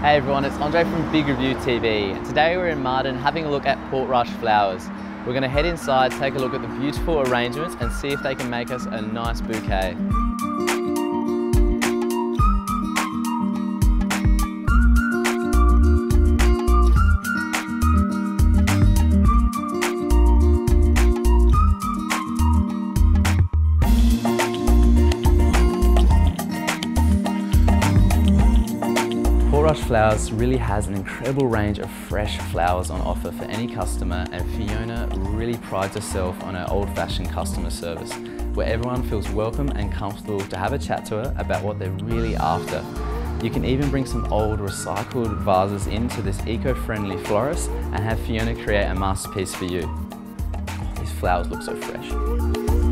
Hey everyone, it's Andre from Big Review TV. And today we're in Marden having a look at Portrush flowers. We're going to head inside, take a look at the beautiful arrangements and see if they can make us a nice bouquet. Portrush Flowers really has an incredible range of fresh flowers on offer for any customer and Fiona really prides herself on her old-fashioned customer service where everyone feels welcome and comfortable to have a chat to her about what they're really after. You can even bring some old recycled vases into this eco-friendly florist and have Fiona create a masterpiece for you. Oh, these flowers look so fresh.